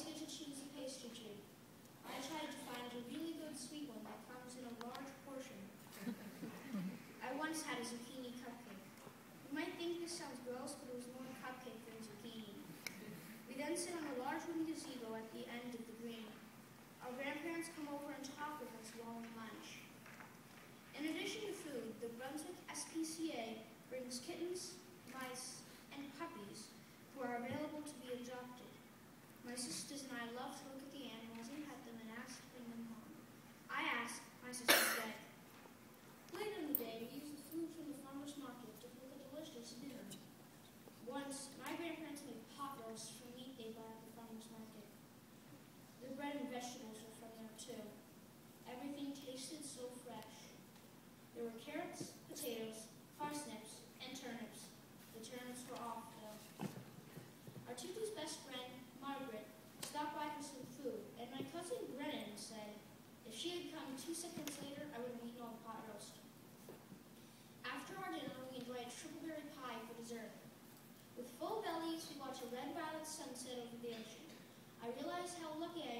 teacher choose a pastry treat. I tried to find a really good sweet one that comes in a large portion. I once had a zucchini cupcake. You might think this sounds gross, but it was more cupcake than zucchini. We then sit on a large wooden gazebo at the end of the green. Our grandparents come over and talk with us while we lunch. My sisters and I loved. to two seconds later, I would have eaten all the pot roast. After our dinner, we enjoyed a triple berry pie for dessert. With full bellies, we watched a red violet sunset over the ocean. I realized how lucky I am.